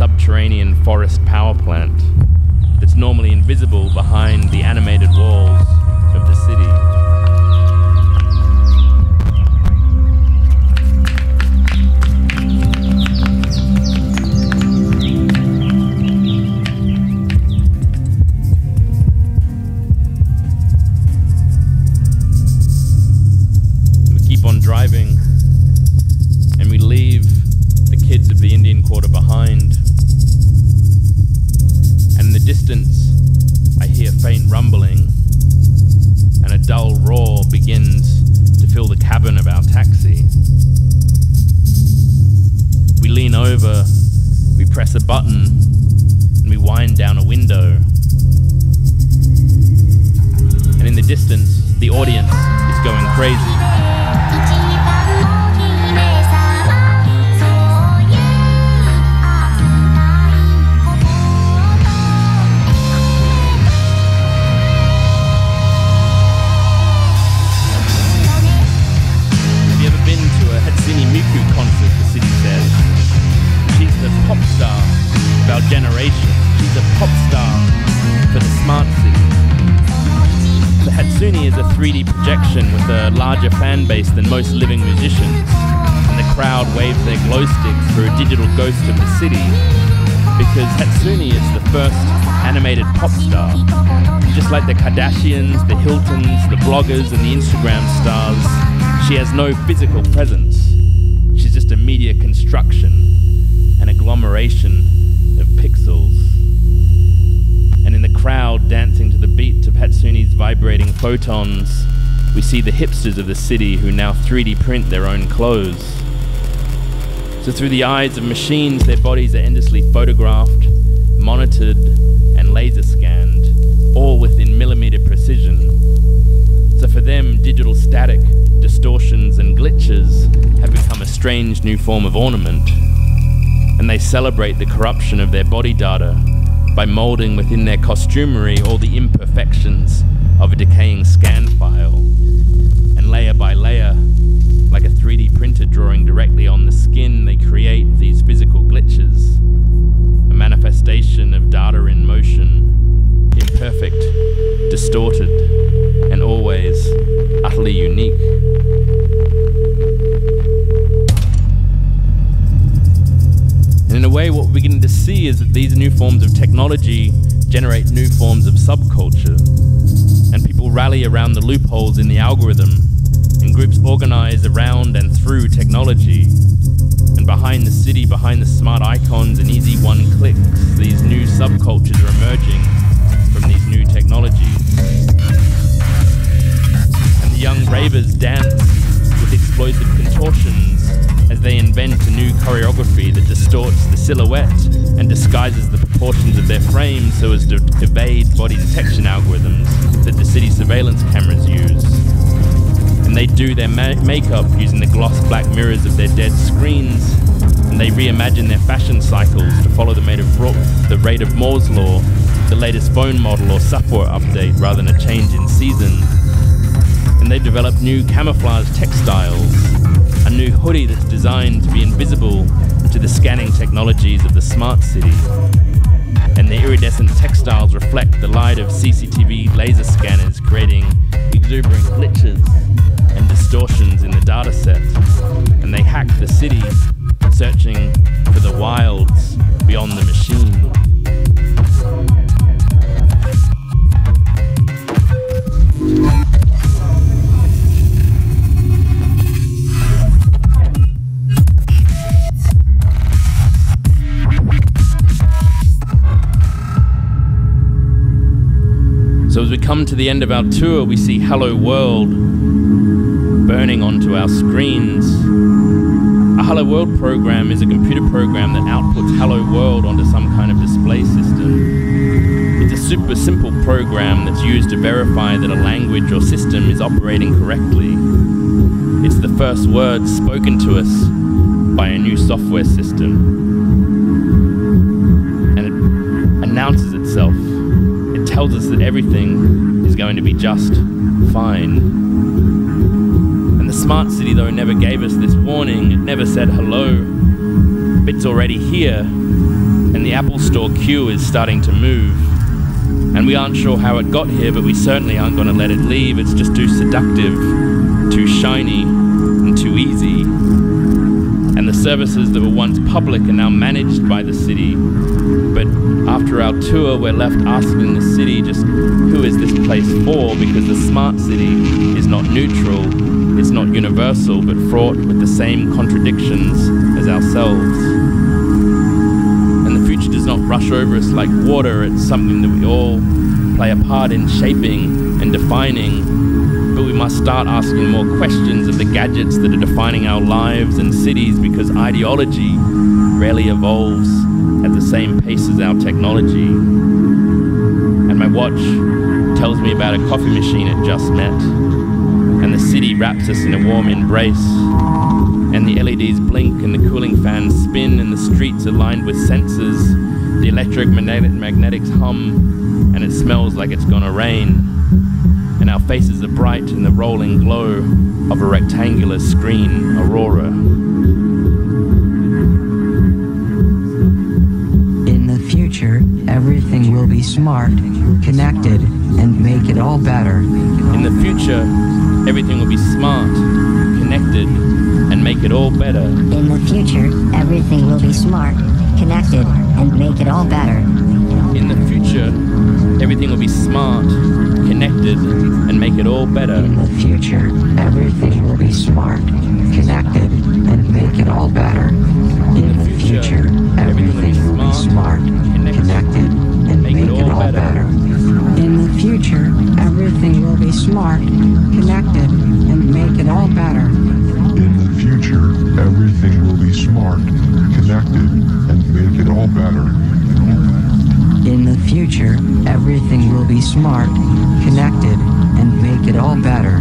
subterranean forest power plant that's normally invisible behind the animated walls of the city. Fan base than most living musicians, and the crowd waves their glow sticks for a digital ghost of the city because Hatsune is the first animated pop star. Just like the Kardashians, the Hiltons, the bloggers, and the Instagram stars, she has no physical presence. She's just a media construction, an agglomeration of pixels. And in the crowd dancing to the beat of Hatsune's vibrating photons, we see the hipsters of the city who now 3D print their own clothes. So through the eyes of machines, their bodies are endlessly photographed, monitored, and laser scanned, all within millimeter precision. So for them, digital static, distortions, and glitches have become a strange new form of ornament. And they celebrate the corruption of their body data by molding within their costumery all the imperfections of a decaying scan file. Layer by layer, like a 3D printer drawing directly on the skin, they create these physical glitches, a manifestation of data in motion, imperfect, distorted, and always utterly unique. And in a way, what we're beginning to see is that these new forms of technology generate new forms of subculture. And people rally around the loopholes in the algorithm, and groups organize around and through technology. And behind the city, behind the smart icons and easy one clicks, these new subcultures are emerging from these new technologies. And the young ravers dance with explosive contortions as they invent a new choreography that distorts the silhouette and disguises the proportions of their frames so as to evade body detection algorithms that the city surveillance cameras use. And they do their ma- makeup using the gloss black mirrors of their dead screens, and they reimagine their fashion cycles to follow the, rate of, the rate of Moore's law, the latest phone model or software update rather than a change in season. And they develop new camouflage textiles, a new hoodie that's designed to be invisible to the scanning technologies of the smart city. And the iridescent textiles reflect the light of CCTV laser scanners, creating exuberant glitches and distortions in the dataset. And they hack the city, searching for the wilds beyond the machine. So as we come to the end of our tour, we see Hello World burning onto our screens. A Hello World program is a computer program that outputs Hello World onto some kind of display system. It's a super simple program that's used to verify that a language or system is operating correctly. It's the first words spoken to us by a new software system. And it announces itself it tells us that everything is going to be just fine. Smart city, though, never gave us this warning. It never said hello. It's already here, and the Apple Store queue is starting to move. And we aren't sure how it got here, but we certainly aren't going to let it leave. It's just too seductive, too shiny, and too easy. And the services that were once public are now managed by the city. But after our tour, we're left asking the city just who is this place for? Because the smart city is not neutral, it's not universal, but fraught with the same contradictions as ourselves. And the future does not rush over us like water, it's something that we all play a part in shaping and defining. But we must start asking more questions of the gadgets that are defining our lives and cities because ideology rarely evolves at the same pace as our technology. And my watch tells me about a coffee machine it just met. And the city wraps us in a warm embrace. And the LEDs blink and the cooling fans spin and the streets are lined with sensors. The electric magnetic magnetics hum and it smells like it's gonna rain. And our faces are bright in the rolling glow of a rectangular screen aurora. In the future, everything will be smart, connected, and make it all better. In the future, everything will be smart, connected, and make it all better. In the future, everything will be smart, connected, and make it all better. In the future, everything will be smart, connected, and make it all better. In the future, everything will be smart, connected, and make it all better. In the future, everything will be smart, connected, and make it all better. In the future, everything will be smart, connected, and make it all better. In the future, everything will be smart, connected, and make it all better. In the future, everything will be smart, connected, and make it all better.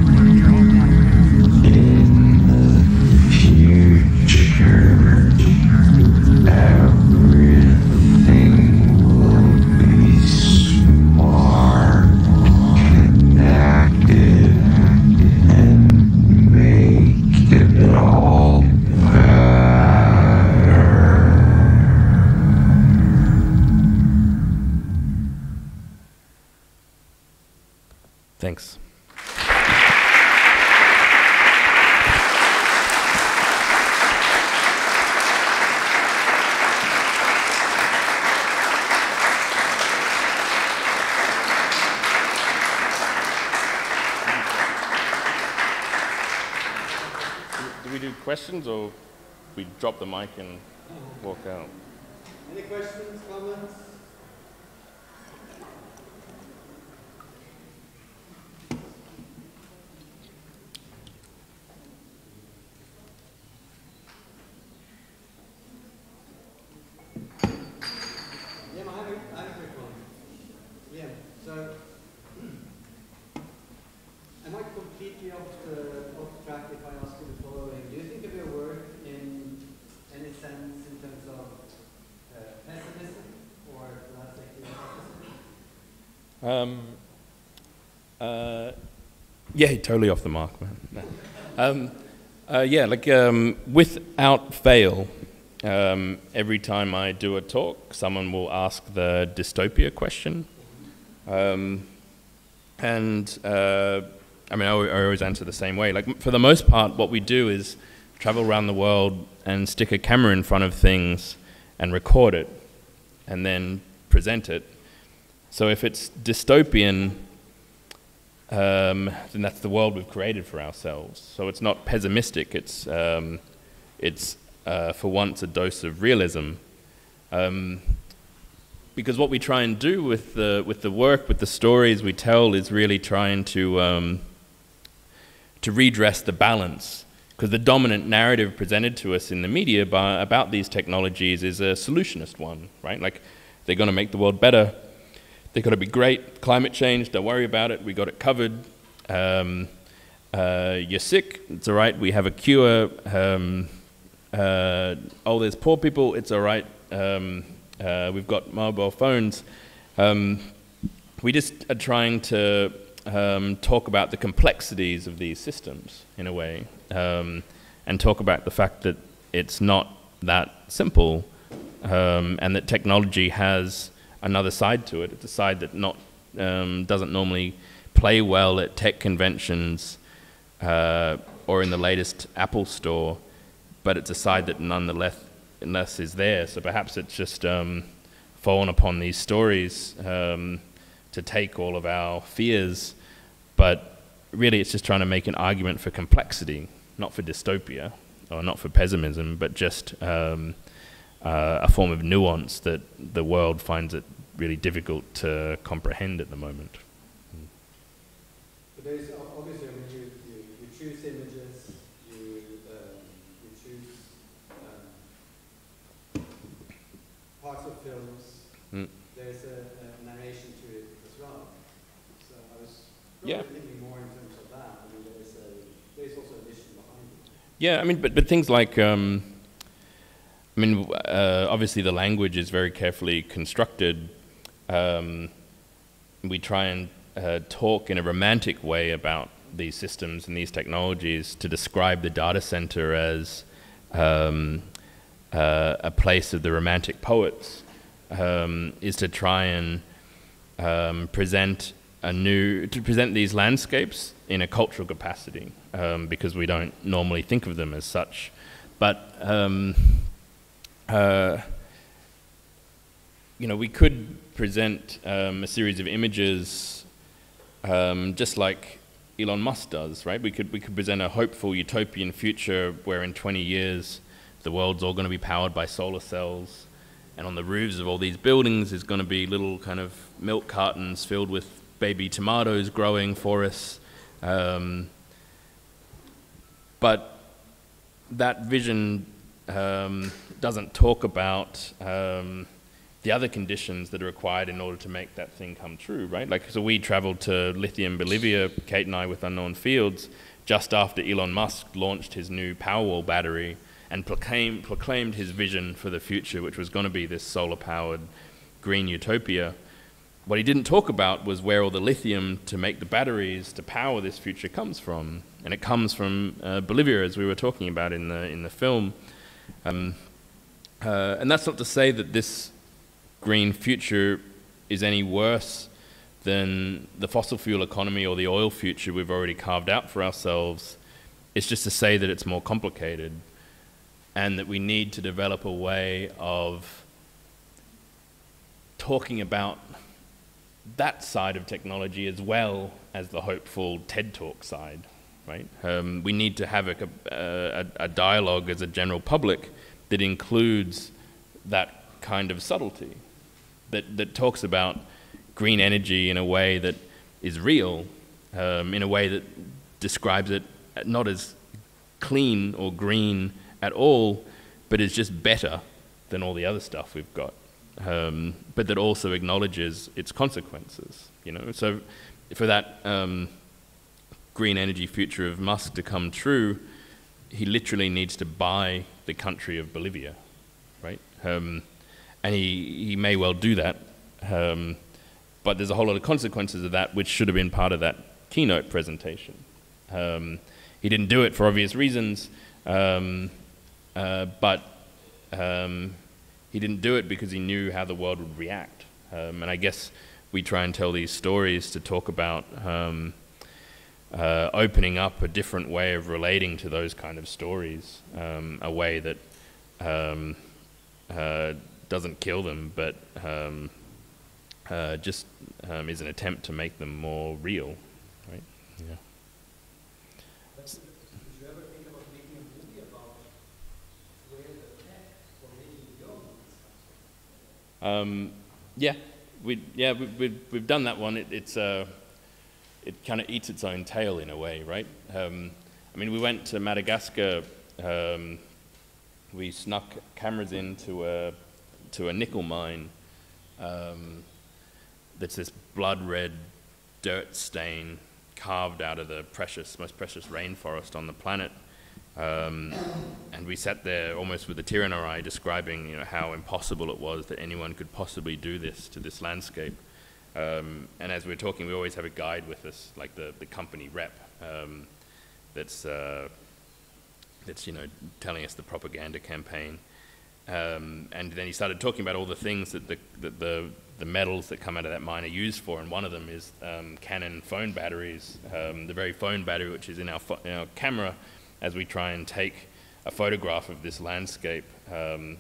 Drop the mic and walk out? Any questions, comments? Yeah, I have a, I have a quick one. Yeah, so am I completely off the off track if I ask you the following? Do you think of your work in any sense in terms of uh, pessimism or perhaps actually opposite? Um, uh, yeah, totally off the mark, man. [LAUGHS] Um, uh, yeah, like um, without fail, um, every time I do a talk, someone will ask the dystopia question. Um, and uh, I mean, I, I always answer the same way. Like, for the most part, what we do is travel around the world and stick a camera in front of things and record it and then present it. So if it's dystopian, um, then that's the world we've created for ourselves. So it's not pessimistic. It's um, it's uh, for once a dose of realism. Um, because what we try and do with the with the work, with the stories we tell, is really trying to um, to redress the balance. Because the dominant narrative presented to us in the media by, about these technologies is a solutionist one, right? Like they're going to make the world better. They're going to be great. Climate change, don't worry about it. We got it covered. Um, uh, you're sick, it's all right. We have a cure. Um, uh, oh, there's poor people, it's all right. Um, uh, we've got mobile phones. Um, we just are trying to um, talk about the complexities of these systems in a way, um, and talk about the fact that it's not that simple, and that technology has another side to it. It's a side that not um, doesn't normally play well at tech conventions uh, or in the latest Apple store, but it's a side that nonetheless unless is there. So perhaps it's just um, fallen upon these stories um, to take all of our fears, but really it's just trying to make an argument for complexity, not for dystopia or not for pessimism, but just um, uh, a form of nuance that the world finds it really difficult to comprehend at the moment. But there's obviously, I mean, you, you, you choose images, you, um, you choose um, parts of films. Mm. There's a, a narration to it as well. So I was Yeah. thinking more in terms of that. I mean, there's, a, there's also a mission behind it. Yeah, I mean, but, but things like, um, I mean, uh, obviously the language is very carefully constructed. Um, we try and uh, talk in a romantic way about these systems and these technologies to describe the data center as um, uh, a place of the romantic poets um, is to try and um, present a new to present these landscapes in a cultural capacity um, because we don't normally think of them as such. But um, uh, you know, we could present um, a series of images um, just like Elon Musk does, right? We could we could present a hopeful utopian future where in 20 years the world's all going to be powered by solar cells, and on the roofs of all these buildings is going to be little kind of milk cartons filled with baby tomatoes growing for us. Um, but that vision um, doesn't talk about um, the other conditions that are required in order to make that thing come true, right? Like, so we traveled to Lithium Bolivia, Kate and I, with Unknown Fields, just after Elon Musk launched his new Powerwall battery and proclaimed, proclaimed his vision for the future, which was going to be this solar powered green utopia. What he didn't talk about was where all the lithium to make the batteries to power this future comes from. And it comes from uh, Bolivia, as we were talking about in the, in the film. Um, uh, and that's not to say that this green future is any worse than the fossil fuel economy or the oil future we've already carved out for ourselves. It's just to say that it's more complicated and that we need to develop a way of talking about that side of technology as well as the hopeful TED Talk side, right? Um, we need to have a, a, a, dialogue as a general public that includes that kind of subtlety, that, that talks about green energy in a way that is real, um, in a way that describes it not as clean or green at all, but is just better than all the other stuff we've got. Um, but that also acknowledges its consequences. You know, so for that um, green energy future of Musk to come true, he literally needs to buy the country of Bolivia, right? Um, and he, he may well do that. Um, but there's a whole lot of consequences of that, which should have been part of that keynote presentation. Um, he didn't do it for obvious reasons, um, uh, but um, he didn't do it because he knew how the world would react. Um, and I guess we try and tell these stories to talk about um, uh, opening up a different way of relating to those kind of stories, um, a way that uh, doesn't kill them, but uh, just um, is an attempt to make them more real, right? Yeah. Um, yeah, we yeah we, we, we've done that one. It, it's uh, it kind of eats its own tail in a way, right? Um, I mean, we went to Madagascar. Um, we snuck cameras into a to a nickel mine. Um, that's this blood red dirt stain carved out of the precious, most precious rainforest on the planet. Um, and we sat there almost with a tear in our eye describing you know, how impossible it was that anyone could possibly do this to this landscape. Um, and as we are talking, we always have a guide with us, like the, the company rep, um, that's, uh, that's you know, telling us the propaganda campaign. Um, and then he started talking about all the things that the, that the, the metals that come out of that mine are used for, and one of them is um, Canon phone batteries, um, the very phone battery which is in our, in our, camera as we try and take a photograph of this landscape. Um,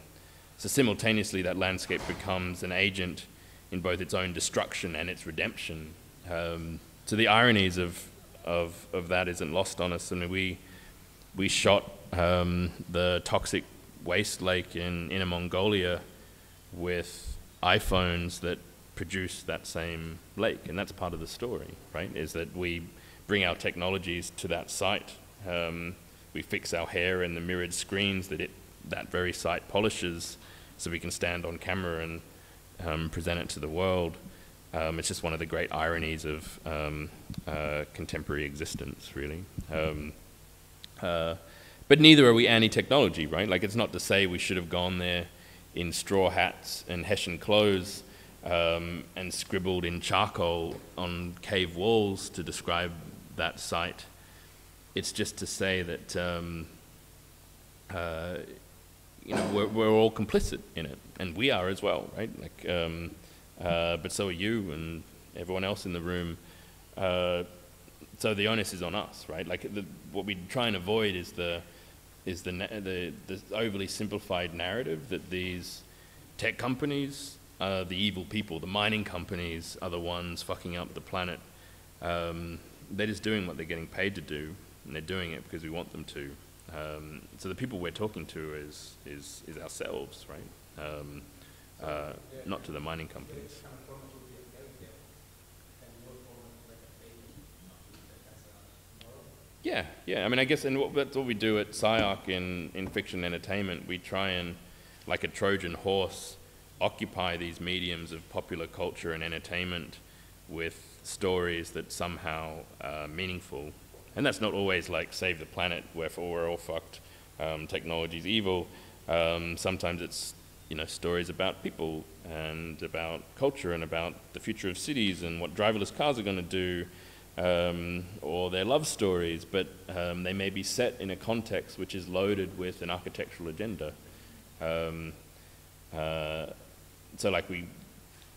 so simultaneously that landscape becomes an agent in both its own destruction and its redemption. Um, so the ironies of, of, of that isn't lost on us. I mean, we, we shot um, the toxic waste lake in Inner Mongolia with iPhones that produce that same lake, and that's part of the story, right? Is that we bring our technologies to that site. Um, we fix our hair in the mirrored screens that it that very site polishes, so we can stand on camera and um, present it to the world. Um, it's just one of the great ironies of um, uh, contemporary existence, really. Um, uh, but neither are we anti-technology, right? Like it's not to say we should have gone there in straw hats and Hessian clothes um, and scribbled in charcoal on cave walls to describe that site. It's just to say that um, uh, you know we're, we're all complicit in it, and we are as well, right? Like, um, uh, but so are you and everyone else in the room. Uh, so the onus is on us, right? Like the, what we try and avoid is the is the, the, the overly simplified narrative that these tech companies are the evil people, the mining companies are the ones fucking up the planet. Um, they're just doing what they're getting paid to do, and they're doing it because we want them to. Um, so the people we're talking to is, is, is ourselves, right? Um, uh, not to the mining companies. Yeah, yeah. I mean, I guess, and what, that's what we do at SCI-Arc in, in fiction entertainment. We try and, like a Trojan horse, occupy these mediums of popular culture and entertainment with stories that somehow are meaningful. And that's not always like save the planet, wherefore we're all fucked, um, technology's evil. Um, sometimes it's you know stories about people and about culture and about the future of cities and what driverless cars are going to do um, or their love stories, but um, they may be set in a context which is loaded with an architectural agenda. Um, uh, so, like we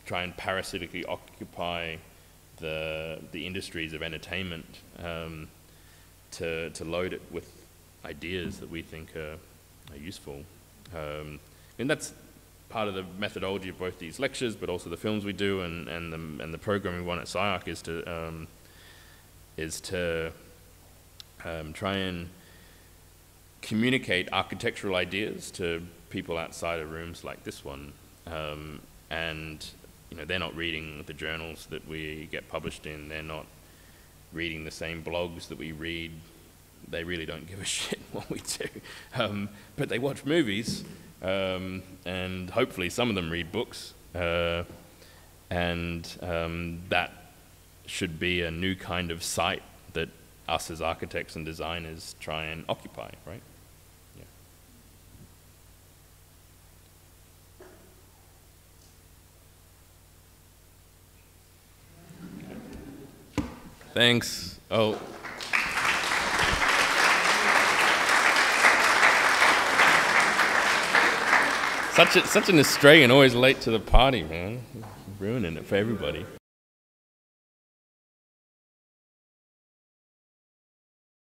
try and parasitically occupy the the industries of entertainment um, to to load it with ideas that we think are, are useful. Um, and that's part of the methodology of both these lectures, but also the films we do and, and, the, and the program we run at SCI-Arc is to, um, is to um, try and communicate architectural ideas to people outside of rooms like this one. Um, and you know, they're not reading the journals that we get published in, they're not reading the same blogs that we read they really don't give a [LAUGHS] shit what we do. Um, but they watch movies, um, and hopefully some of them read books. Uh, and um, that should be a new kind of site that us as architects and designers try and occupy, right? Thanks. Oh. Such, a, such an Australian, always late to the party, man. Ruining it for everybody.